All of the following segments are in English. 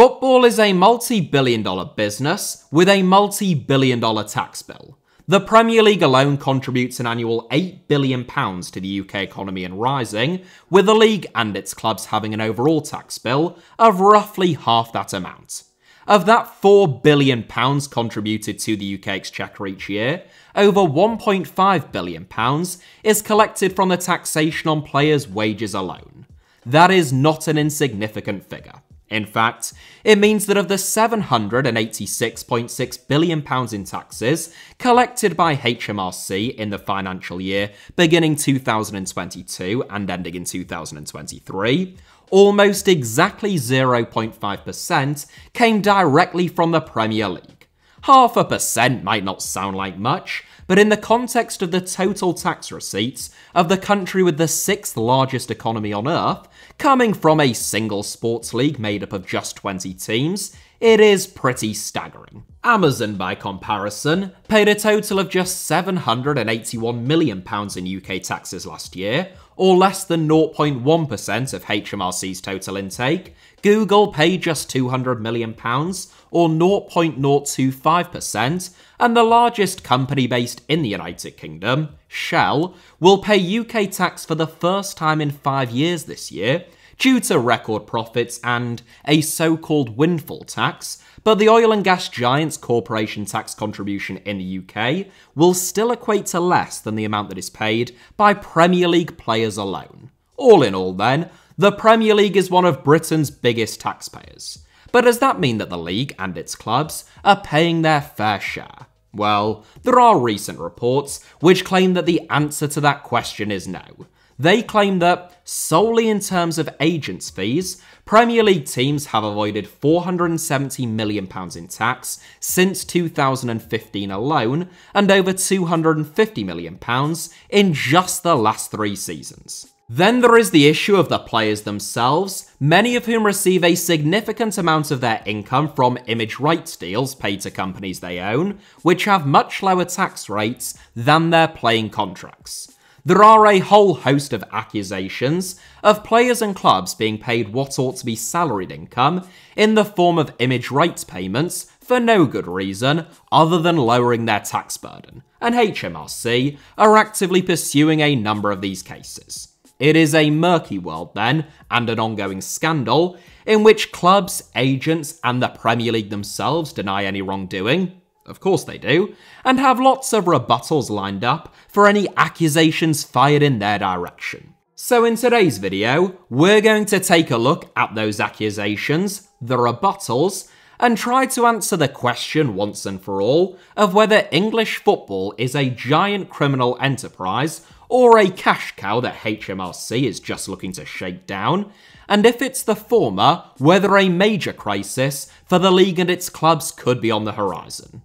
Football is a multi billion dollar business with a multi billion dollar tax bill. The Premier League alone contributes an annual £8 billion to the UK economy and rising, with the league and its clubs having an overall tax bill of roughly half that amount. Of that £4 billion contributed to the UK exchequer each year, over £1.5 billion is collected from the taxation on players' wages alone. That is not an insignificant figure. In fact, it means that of the £786.6 billion in taxes collected by HMRC in the financial year beginning 2022 and ending in 2023, almost exactly 0.5% came directly from the Premier League. Half a percent might not sound like much, but in the context of the total tax receipts of the country with the sixth largest economy on earth, coming from a single sports league made up of just 20 teams, it is pretty staggering. Amazon, by comparison, paid a total of just £781 million in UK taxes last year, or less than 0.1% of HMRC's total intake. Google paid just £200 million, or 0.025%, and the largest company based in the United Kingdom, Shell, will pay UK tax for the first time in five years this year due to record profits and a so called windfall tax, but the oil and gas giant's corporation tax contribution in the UK will still equate to less than the amount that is paid by Premier League players alone. All in all, then, the Premier League is one of Britain's biggest taxpayers. But does that mean that the league and its clubs are paying their fair share? Well, there are recent reports which claim that the answer to that question is no. They claim that, solely in terms of agents' fees, Premier League teams have avoided £470 million in tax since 2015 alone, and over £250 million in just the last three seasons. Then there is the issue of the players themselves, many of whom receive a significant amount of their income from image rights deals paid to companies they own, which have much lower tax rates than their playing contracts. There are a whole host of accusations of players and clubs being paid what ought to be salaried income in the form of image rights payments for no good reason other than lowering their tax burden, and HMRC are actively pursuing a number of these cases. It is a murky world, then, and an ongoing scandal in which clubs, agents, and the Premier League themselves deny any wrongdoing, of course they do, and have lots of rebuttals lined up for any accusations fired in their direction. So in today's video, we're going to take a look at those accusations, the rebuttals, and try to answer the question once and for all of whether English football is a giant criminal enterprise or a cash cow that HMRC is just looking to shake down, and if it's the former, whether a major crisis for the league and its clubs could be on the horizon.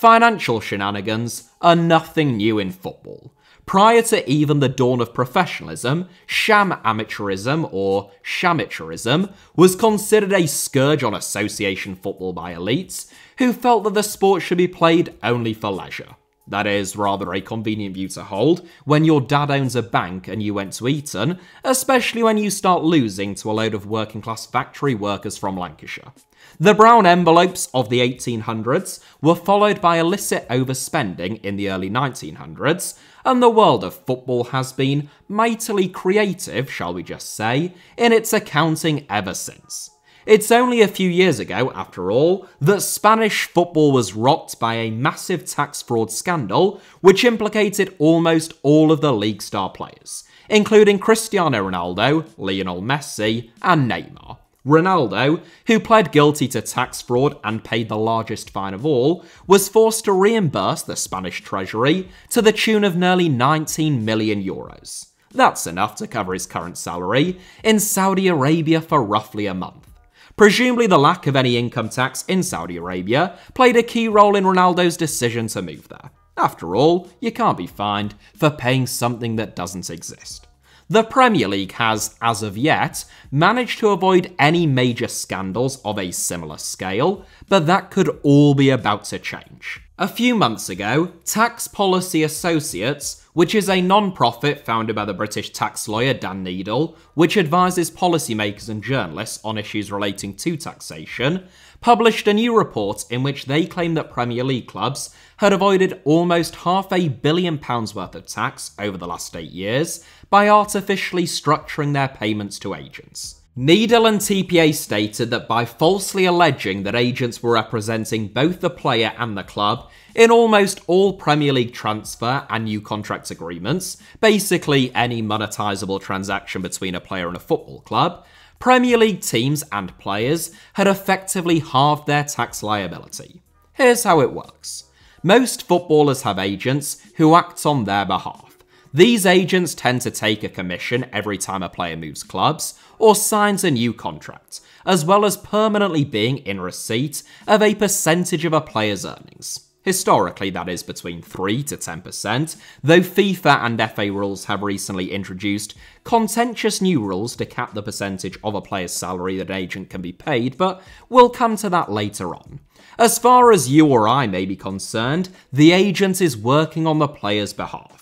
Financial shenanigans are nothing new in football. Prior to even the dawn of professionalism, sham amateurism or shamateurism was considered a scourge on association football by elites who felt that the sport should be played only for leisure. That is rather a convenient view to hold when your dad owns a bank and you went to Eton, especially when you start losing to a load of working class factory workers from Lancashire. The brown envelopes of the 1800s were followed by illicit overspending in the early 1900s, and the world of football has been mightily creative, shall we just say, in its accounting ever since. It's only a few years ago, after all, that Spanish football was rocked by a massive tax fraud scandal which implicated almost all of the league star players, including Cristiano Ronaldo, Lionel Messi, and Neymar. Ronaldo, who pled guilty to tax fraud and paid the largest fine of all, was forced to reimburse the Spanish treasury to the tune of nearly 19 million euros. That's enough to cover his current salary in Saudi Arabia for roughly a month. Presumably, the lack of any income tax in Saudi Arabia played a key role in Ronaldo's decision to move there. After all, you can't be fined for paying something that doesn't exist. The Premier League has, as of yet, managed to avoid any major scandals of a similar scale, but that could all be about to change. A few months ago, Tax Policy Associates, which is a non profit founded by the British tax lawyer Dan Neidle, which advises policymakers and journalists on issues relating to taxation, published a new report in which they claim that Premier League clubs had avoided almost half a billion pounds worth of tax over the last eight years by artificially structuring their payments to agents. Neidle and TPA stated that by falsely alleging that agents were representing both the player and the club in almost all Premier League transfer and new contract agreements, basically any monetizable transaction between a player and a football club, Premier League teams and players had effectively halved their tax liability. Here's how it works. Most footballers have agents who act on their behalf. These agents tend to take a commission every time a player moves clubs or signs a new contract, as well as permanently being in receipt of a percentage of a player's earnings. Historically, that is between 3 to 10%, though FIFA and FA rules have recently introduced contentious new rules to cap the percentage of a player's salary that an agent can be paid, but we'll come to that later on. As far as you or I may be concerned, the agent is working on the player's behalf.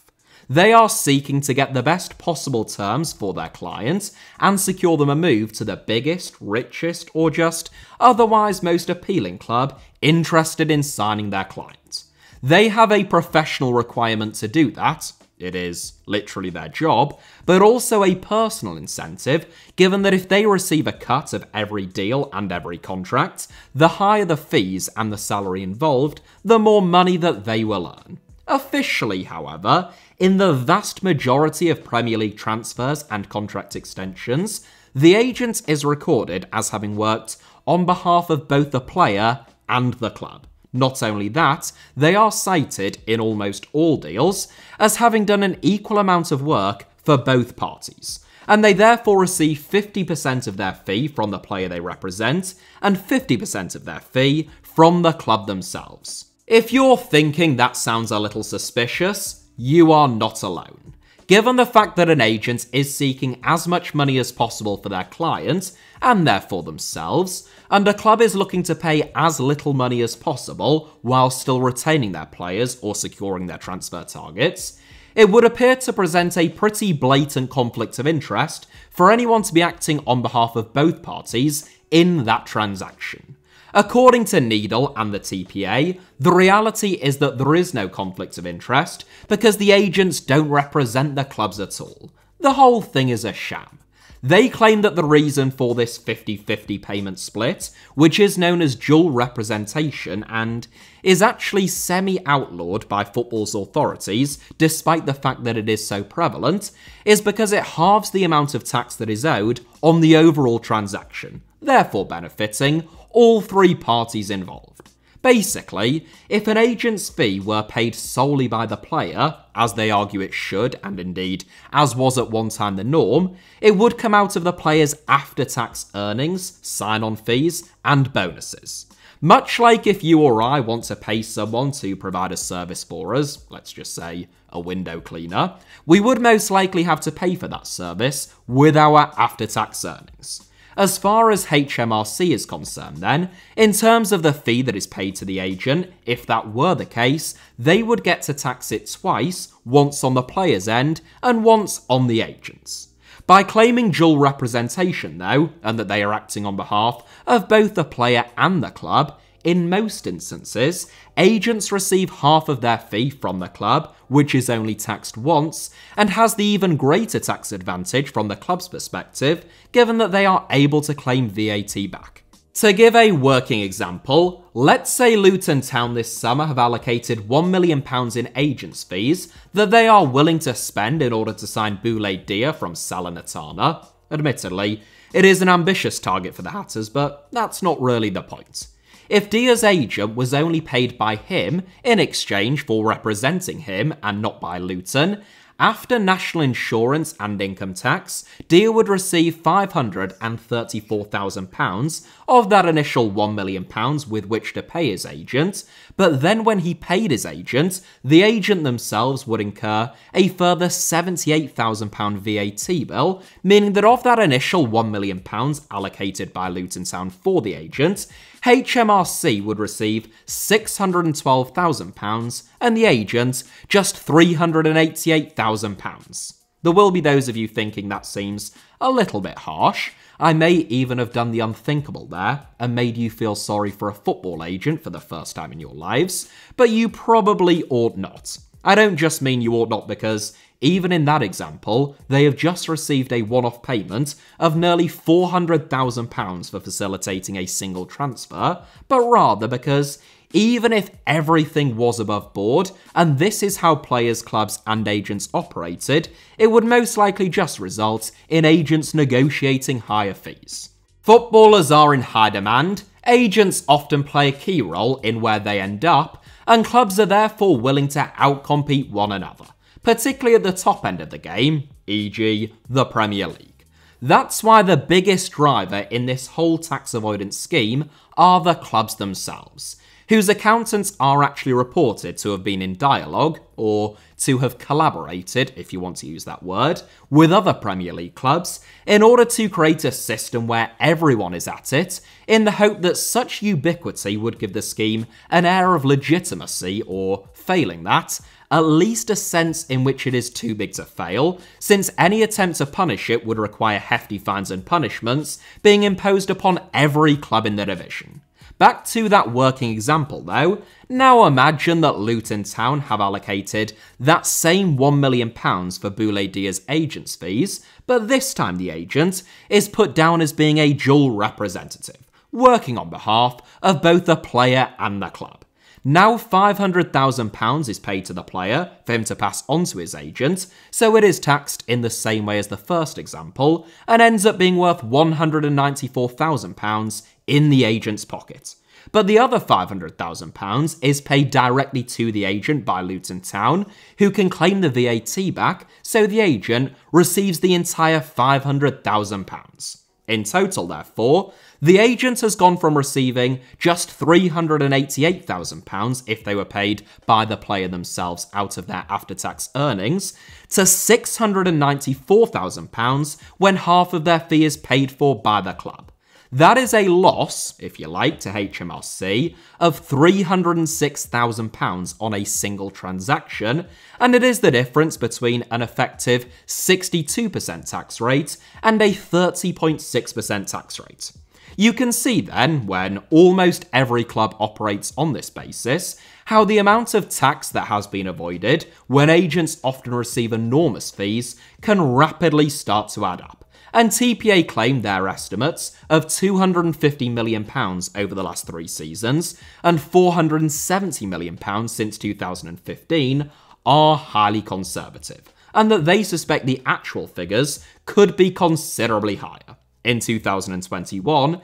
They are seeking to get the best possible terms for their clients and secure them a move to the biggest, richest, or just otherwise most appealing club interested in signing their client. They have a professional requirement to do that. It is literally their job, but also a personal incentive, given that if they receive a cut of every deal and every contract, the higher the fees and the salary involved, the more money that they will earn. Officially, however, in the vast majority of Premier League transfers and contract extensions, the agent is recorded as having worked on behalf of both the player and the club. Not only that, they are cited in almost all deals as having done an equal amount of work for both parties, and they therefore receive 50% of their fee from the player they represent and 50% of their fee from the club themselves. If you're thinking that sounds a little suspicious, you are not alone. Given the fact that an agent is seeking as much money as possible for their client, and therefore themselves, and a club is looking to pay as little money as possible while still retaining their players or securing their transfer targets, it would appear to present a pretty blatant conflict of interest for anyone to be acting on behalf of both parties in that transaction. According to Neidle and the TPA, the reality is that there is no conflict of interest because the agents don't represent the clubs at all. The whole thing is a sham. They claim that the reason for this 50 50 payment split, which is known as dual representation and is actually semi outlawed by football's authorities, despite the fact that it is so prevalent, is because it halves the amount of tax that is owed on the overall transaction, therefore benefiting all three parties involved. Basically, if an agent's fee were paid solely by the player, as they argue it should, and indeed, as was at one time the norm, it would come out of the player's after tax earnings, sign on fees, and bonuses. Much like if you or I want to pay someone to provide a service for us, let's just say a window cleaner, we would most likely have to pay for that service with our after tax earnings. As far as HMRC is concerned, then, in terms of the fee that is paid to the agent, if that were the case, they would get to tax it twice, once on the player's end and once on the agent's. By claiming dual representation, though, and that they are acting on behalf of both the player and the club, in most instances, agents receive half of their fee from the club, which is only taxed once, and has the even greater tax advantage from the club's perspective, given that they are able to claim VAT back. To give a working example, let's say Luton Town this summer have allocated £1 million in agents' fees that they are willing to spend in order to sign Boulaye Dia from Salernitana. Admittedly, it is an ambitious target for the Hatters, but that's not really the point. If Dia's agent was only paid by him in exchange for representing him and not by Luton, after national insurance and income tax, Dia would receive £534,000 of that initial £1 million with which to pay his agent, but then when he paid his agent, the agent themselves would incur a further £78,000 VAT bill, meaning that of that initial £1 million allocated by Luton Town for the agent, HMRC would receive £612,000 and the agent just £388,000. There will be those of you thinking that seems a little bit harsh. I may even have done the unthinkable there and made you feel sorry for a football agent for the first time in your lives, but you probably ought not. I don't just mean you ought not because even in that example, they have just received a one off payment of nearly £400,000 for facilitating a single transfer, but rather because even if everything was above board, and this is how players, clubs, and agents operated, it would most likely just result in agents negotiating higher fees. Footballers are in high demand, agents often play a key role in where they end up, and clubs are therefore willing to outcompete one another particularly at the top end of the game, e.g., the Premier League. That's why the biggest driver in this whole tax avoidance scheme are the clubs themselves, whose accountants are actually reported to have been in dialogue, or to have collaborated, if you want to use that word, with other Premier League clubs in order to create a system where everyone is at it, in the hope that such ubiquity would give the scheme an air of legitimacy, or, failing that, at least a sense in which it is too big to fail, since any attempt to punish it would require hefty fines and punishments being imposed upon every club in the division. Back to that working example though, now imagine that Luton Town have allocated that same £1 million for Boulaye Dia's agent's fees, but this time the agent is put down as being a dual representative, working on behalf of both the player and the club. Now £500,000 is paid to the player for him to pass on to his agent, so it is taxed in the same way as the first example, and ends up being worth £194,000 in the agent's pocket. But the other £500,000 is paid directly to the agent by Luton Town, who can claim the VAT back, so the agent receives the entire £500,000. In total, therefore, the agent has gone from receiving just £388,000 if they were paid by the player themselves out of their after tax earnings to £694,000 when half of their fee is paid for by the club. That is a loss, if you like, to HMRC of £306,000 on a single transaction, and it is the difference between an effective 62% tax rate and a 30.6% tax rate. You can see then, when almost every club operates on this basis, how the amount of tax that has been avoided, when agents often receive enormous fees, can rapidly start to add up. And TPA claimed their estimates of £250 million over the last three seasons and £470 million since 2015 are highly conservative, and that they suspect the actual figures could be considerably higher. In 2021,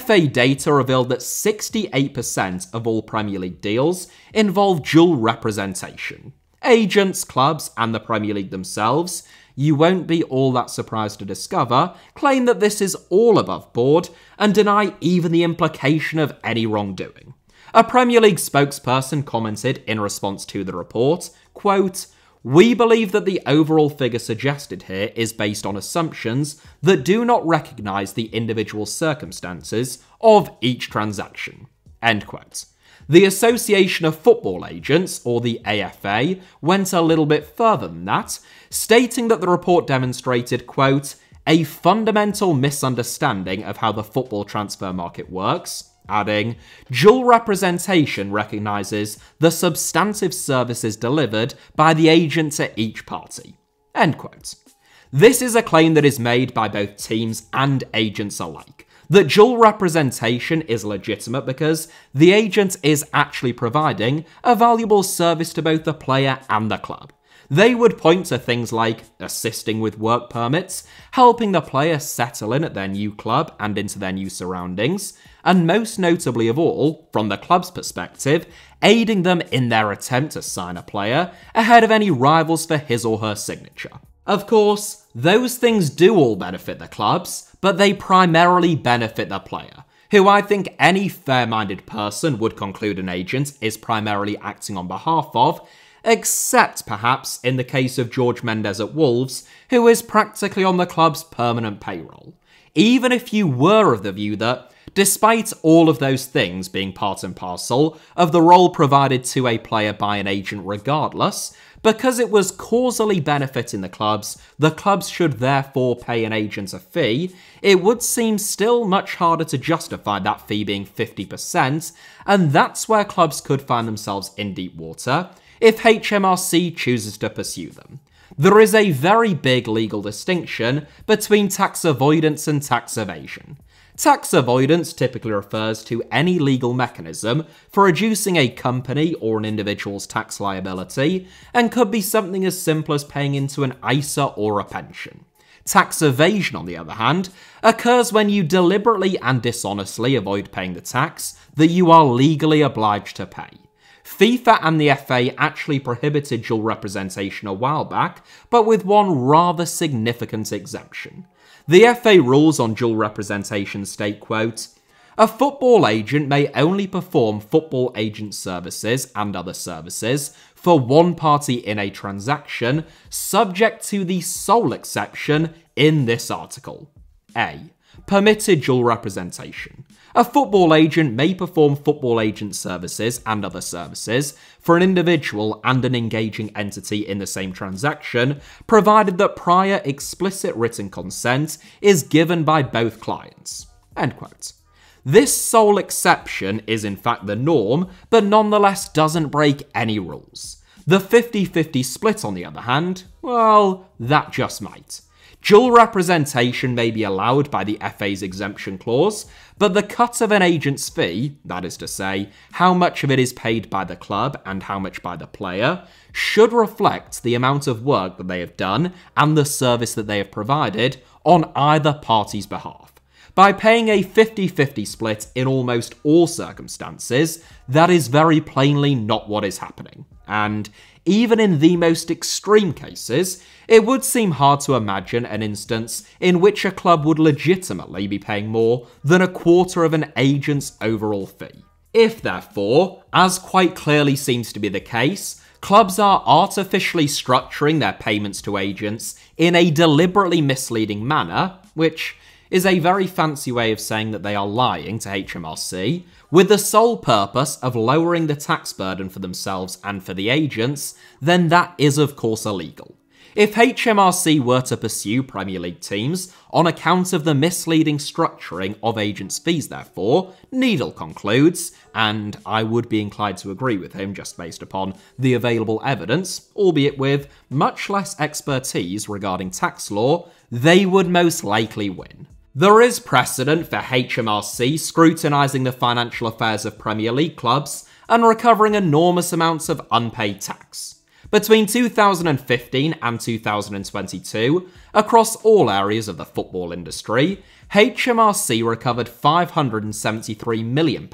FA data revealed that 68% of all Premier League deals involve dual representation. Agents, clubs, and the Premier League themselves, you won't be all that surprised to discover, claim that this is all above board and deny even the implication of any wrongdoing. A Premier League spokesperson commented in response to the report, quote, we believe that the overall figure suggested here is based on assumptions that do not recognise the individual circumstances of each transaction. End quote. The Association of Football Agents, or the AFA, went a little bit further than that, stating that the report demonstrated, quote, a fundamental misunderstanding of how the football transfer market works, adding, dual representation recognises the substantive services delivered by the agent to each party. End quote. This is a claim that is made by both teams and agents alike. That dual representation is legitimate because the agent is actually providing a valuable service to both the player and the club. They would point to things like assisting with work permits, helping the player settle in at their new club and into their new surroundings, and most notably of all, from the club's perspective, aiding them in their attempt to sign a player ahead of any rivals for his or her signature. Of course, those things do all benefit the clubs, but they primarily benefit the player, who I think any fair minded person would conclude an agent is primarily acting on behalf of, except perhaps in the case of Jorge Mendes at Wolves, who is practically on the club's permanent payroll. Even if you were of the view that, despite all of those things being part and parcel of the role provided to a player by an agent regardless, because it was causally benefiting the clubs, the clubs should therefore pay an agent a fee, it would seem still much harder to justify that fee being 50%, and that's where clubs could find themselves in deep water if HMRC chooses to pursue them. There is a very big legal distinction between tax avoidance and tax evasion. Tax avoidance typically refers to any legal mechanism for reducing a company or an individual's tax liability and could be something as simple as paying into an ISA or a pension. Tax evasion, on the other hand, occurs when you deliberately and dishonestly avoid paying the tax that you are legally obliged to pay. FIFA and the FA actually prohibited dual representation a while back, but with one rather significant exemption. The FA rules on dual representation state, quote, a football agent may only perform football agent services and other services for one party in a transaction, subject to the sole exception in this article. A. Permitted dual representation. A football agent may perform football agent services and other services for an individual and an engaging entity in the same transaction, provided that prior explicit written consent is given by both clients. End quote. This sole exception is in fact the norm, but nonetheless doesn't break any rules. The 50 50 split, on the other hand, well, that just might. Dual representation may be allowed by the FA's exemption clause, but the cut of an agent's fee, that is to say, how much of it is paid by the club and how much by the player, should reflect the amount of work that they have done and the service that they have provided on either party's behalf. By paying a 50 50 split in almost all circumstances, that is very plainly not what is happening. And even in the most extreme cases, it would seem hard to imagine an instance in which a club would legitimately be paying more than a quarter of an agent's overall fee. If, therefore, as quite clearly seems to be the case, clubs are artificially structuring their payments to agents in a deliberately misleading manner, which is a very fancy way of saying that they are lying to HMRC, with the sole purpose of lowering the tax burden for themselves and for the agents, then that is of course illegal. If HMRC were to pursue Premier League teams on account of the misleading structuring of agents' fees, therefore, Neidle concludes, and I would be inclined to agree with him just based upon the available evidence, albeit with much less expertise regarding tax law, they would most likely win. There is precedent for HMRC scrutinising the financial affairs of Premier League clubs and recovering enormous amounts of unpaid tax. Between 2015 and 2022, across all areas of the football industry, HMRC recovered £573 million,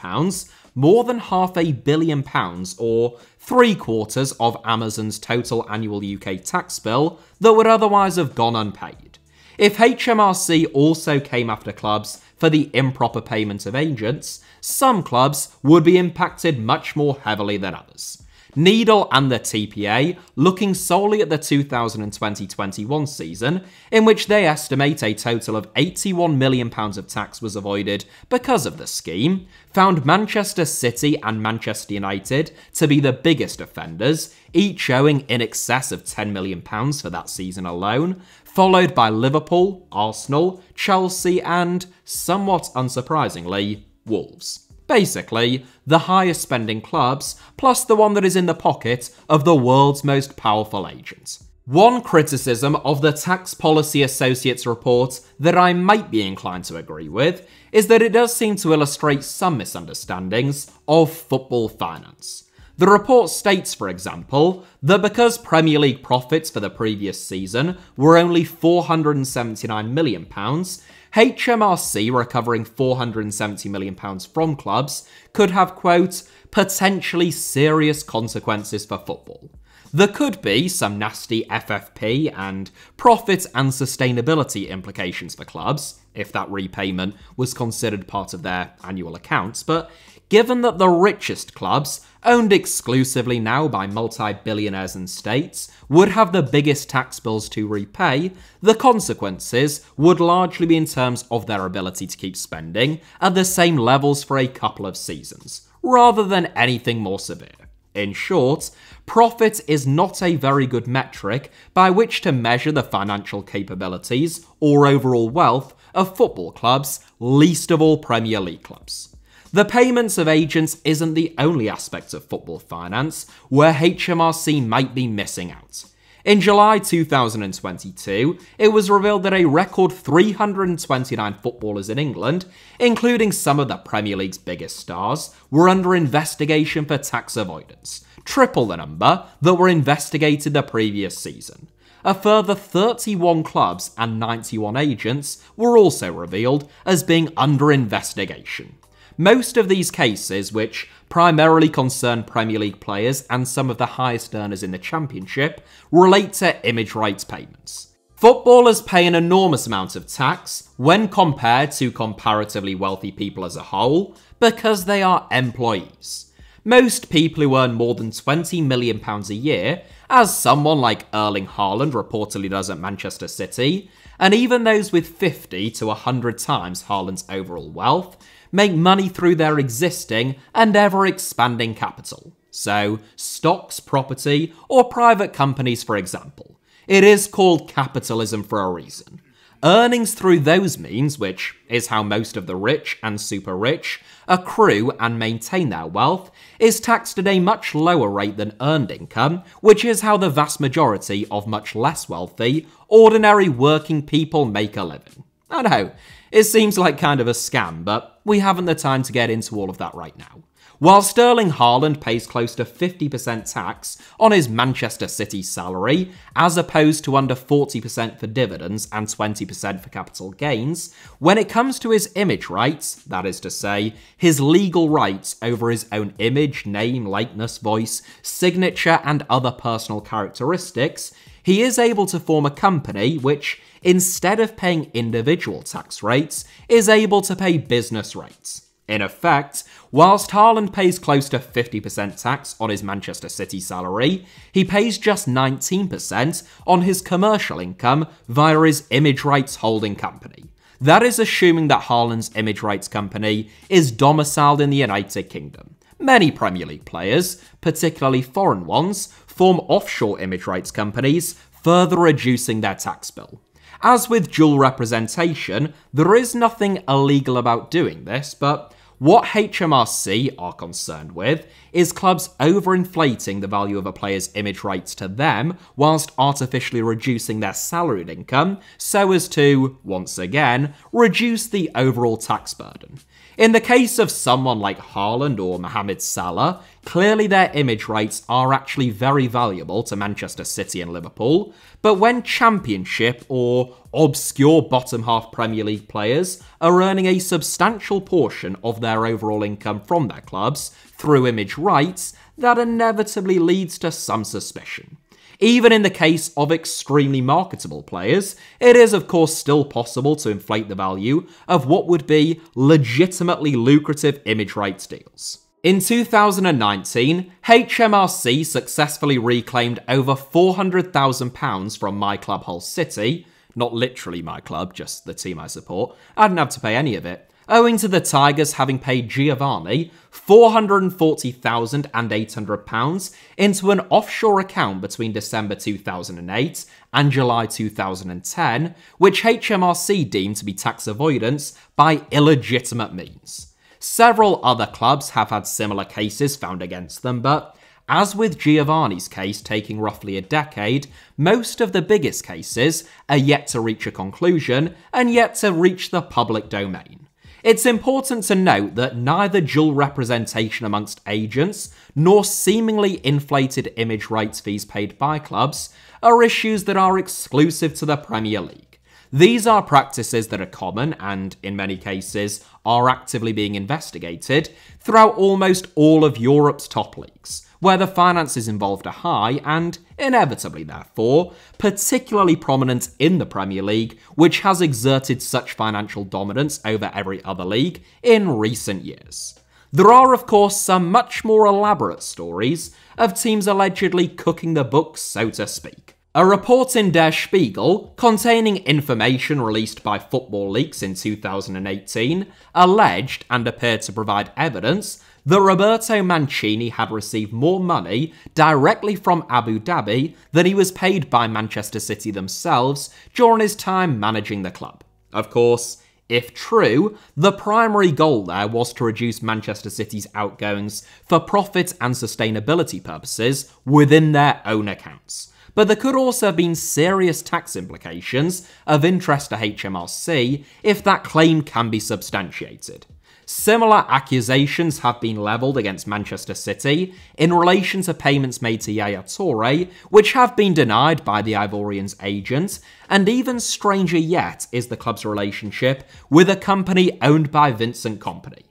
more than half a billion pounds, or three quarters of Amazon's total annual UK tax bill that would otherwise have gone unpaid. If HMRC also came after clubs for the improper payment of agents, some clubs would be impacted much more heavily than others. Neidle and the TPA looking solely at the 2020-21 season, in which they estimate a total of £81 million of tax was avoided because of the scheme, found Manchester City and Manchester United to be the biggest offenders, each owing in excess of £10 million for that season alone, followed by Liverpool, Arsenal, Chelsea and, somewhat unsurprisingly, Wolves. Basically, the highest spending clubs, plus the one that is in the pocket of the world's most powerful agents. One criticism of the Tax Policy Associates report that I might be inclined to agree with is that it does seem to illustrate some misunderstandings of football finance. The report states, for example, that because Premier League profits for the previous season were only £479 million, HMRC recovering £470 million from clubs could have, quote, potentially serious consequences for football. There could be some nasty FFP and profit and sustainability implications for clubs, if that repayment was considered part of their annual accounts, but given that the richest clubs, owned exclusively now by multi billionaires and states, would have the biggest tax bills to repay, the consequences would largely be in terms of their ability to keep spending at the same levels for a couple of seasons, rather than anything more severe. In short, profit is not a very good metric by which to measure the financial capabilities or overall wealth of football clubs, least of all Premier League clubs. The payments of agents isn't the only aspect of football finance where HMRC might be missing out. In July 2022, it was revealed that a record 329 footballers in England, including some of the Premier League's biggest stars, were under investigation for tax avoidance, triple the number that were investigated the previous season. A further 31 clubs and 91 agents were also revealed as being under investigation. Most of these cases, which primarily concern Premier League players and some of the highest earners in the Championship, relate to image rights payments. Footballers pay an enormous amount of tax when compared to comparatively wealthy people as a whole because they are employees. Most people who earn more than £20 million a year, as someone like Erling Haaland reportedly does at Manchester City, and even those with 50 to 100 times Haaland's overall wealth, make money through their existing and ever expanding capital. So, stocks, property, or private companies, for example. It is called capitalism for a reason. Earnings through those means, which is how most of the rich and super rich accrue and maintain their wealth, is taxed at a much lower rate than earned income, which is how the vast majority of much less wealthy, ordinary working people make a living. Oh, I know, it seems like kind of a scam, but we haven't the time to get into all of that right now. While Erling Haaland pays close to 50% tax on his Manchester City salary, as opposed to under 40% for dividends and 20% for capital gains, when it comes to his image rights, that is to say, his legal rights over his own image, name, likeness, voice, signature, and other personal characteristics, he is able to form a company which, instead of paying individual tax rates, is able to pay business rates. In effect, whilst Haaland pays close to 50% tax on his Manchester City salary, he pays just 19% on his commercial income via his image rights holding company. That is assuming that Haaland's image rights company is domiciled in the United Kingdom. Many Premier League players, particularly foreign ones, form offshore image rights companies, further reducing their tax bill. As with dual representation, there is nothing illegal about doing this, but what HMRC are concerned with is clubs overinflating the value of a player's image rights to them whilst artificially reducing their salaried income so as to, once again, reduce the overall tax burden. In the case of someone like Haaland or Mohamed Salah, clearly their image rights are actually very valuable to Manchester City and Liverpool, but when Championship or obscure bottom half Premier League players are earning a substantial portion of their overall income from their clubs through image rights, that inevitably leads to some suspicion. Even in the case of extremely marketable players, it is of course still possible to inflate the value of what would be legitimately lucrative image rights deals. In 2019, HMRC successfully reclaimed over £400,000 from my club Hull City, not literally my club, just the team I support. I didn't have to pay any of it, owing to the Tigers having paid Geovanni £440,800 into an offshore account between December 2008 and July 2010, which HMRC deemed to be tax avoidance by illegitimate means. Several other clubs have had similar cases found against them, but as with Geovanni's case taking roughly a decade, most of the biggest cases are yet to reach a conclusion and yet to reach the public domain. It's important to note that neither dual representation amongst agents nor seemingly inflated image rights fees paid by clubs are issues that are exclusive to the Premier League. These are practices that are common and, in many cases, are actively being investigated throughout almost all of Europe's top leagues, where the finances involved are high and, inevitably therefore, particularly prominent in the Premier League, which has exerted such financial dominance over every other league in recent years. There are, of course, some much more elaborate stories of teams allegedly cooking the books, so to speak. A report in Der Spiegel, containing information released by Football Leaks in 2018, alleged and appeared to provide evidence that Roberto Mancini had received more money directly from Abu Dhabi than he was paid by Manchester City themselves during his time managing the club. Of course, if true, the primary goal there was to reduce Manchester City's outgoings for profit and sustainability purposes within their own accounts. But there could also have been serious tax implications of interest to HMRC if that claim can be substantiated. Similar accusations have been levelled against Manchester City in relation to payments made to Yaya Toure, which have been denied by the Ivorian's agent, and even stranger yet is the club's relationship with a company owned by Vincent Kompany.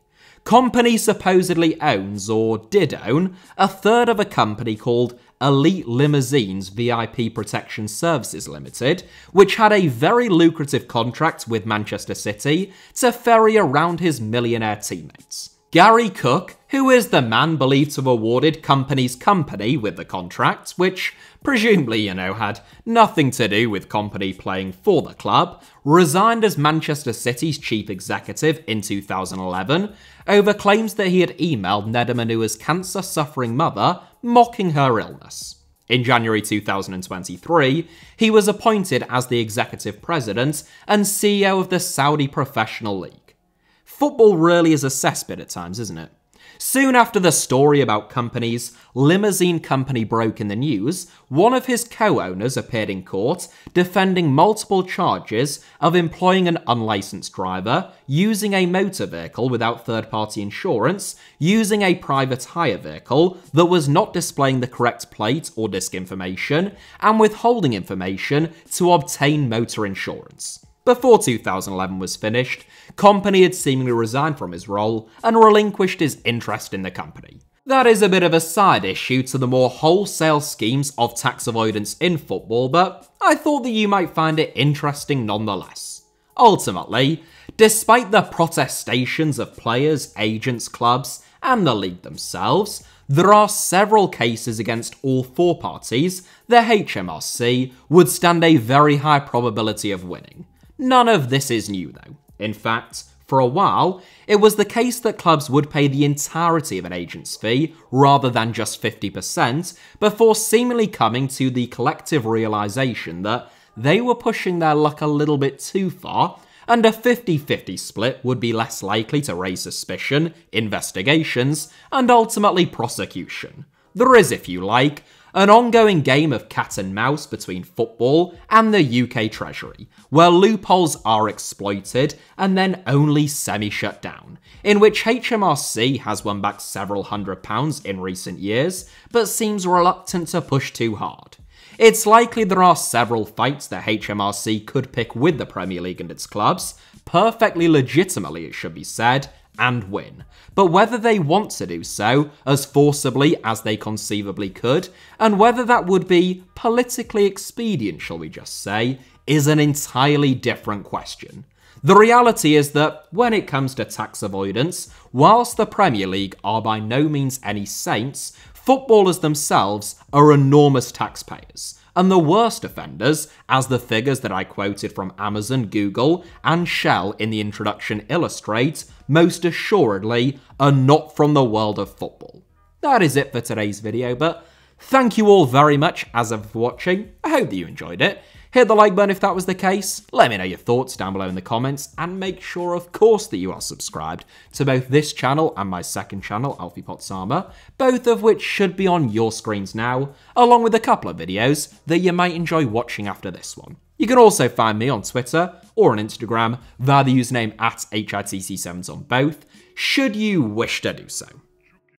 Kompany supposedly owns, or did own, a third of a company called Elite Limousines VIP Protection Services Limited, which had a very lucrative contract with Manchester City to ferry around his millionaire teammates. Gary Cook, who is the man believed to have awarded Kompany's company with the contract, which presumably, you know, had nothing to do with Kompany playing for the club, resigned as Manchester City's chief executive in 2011 over claims that he had emailed Nedum Onuoha's cancer suffering mother mocking her illness. In January 2023, he was appointed as the executive president and CEO of the Saudi Professional League. Football really is a cesspit at times, isn't it? Soon after the story about Kompany's, limousine company broke in the news, one of his co owners appeared in court defending multiple charges of employing an unlicensed driver, using a motor vehicle without third party insurance, using a private hire vehicle that was not displaying the correct plate or disc information, and withholding information to obtain motor insurance. Before 2011 was finished, Kompany had seemingly resigned from his role and relinquished his interest in the company. That is a bit of a side issue to the more wholesale schemes of tax avoidance in football, but I thought that you might find it interesting nonetheless. Ultimately, despite the protestations of players, agents, clubs, and the league themselves, there are several cases against all four parties the HMRC would stand a very high probability of winning. None of this is new though. In fact, for a while, it was the case that clubs would pay the entirety of an agent's fee rather than just 50% before seemingly coming to the collective realization that they were pushing their luck a little bit too far and a 50 50 split would be less likely to raise suspicion, investigations, and ultimately prosecution. There is, if you like, an ongoing game of cat and mouse between football and the UK Treasury, where loopholes are exploited and then only semi shut down, in which HMRC has won back several hundred pounds in recent years, but seems reluctant to push too hard. It's likely there are several fights that HMRC could pick with the Premier League and its clubs, perfectly legitimately it should be said, and win. But whether they want to do so as forcibly as they conceivably could, and whether that would be politically expedient, shall we just say, is an entirely different question. The reality is that when it comes to tax avoidance, whilst the Premier League are by no means any saints, footballers themselves are enormous taxpayers and the worst offenders, as the figures that I quoted from Amazon, Google, and Shell in the introduction illustrate, most assuredly are not from the world of football. That is it for today's video, but thank you all very much as of for watching. I hope that you enjoyed it. Hit the like button if that was the case, let me know your thoughts down below in the comments, and make sure, of course, that you are subscribed to both this channel and my second channel, Alfie Potts Harmer, both of which should be on your screens now, along with a couple of videos that you might enjoy watching after this one. You can also find me on Twitter or on Instagram via the username at HITC7s on both, should you wish to do so.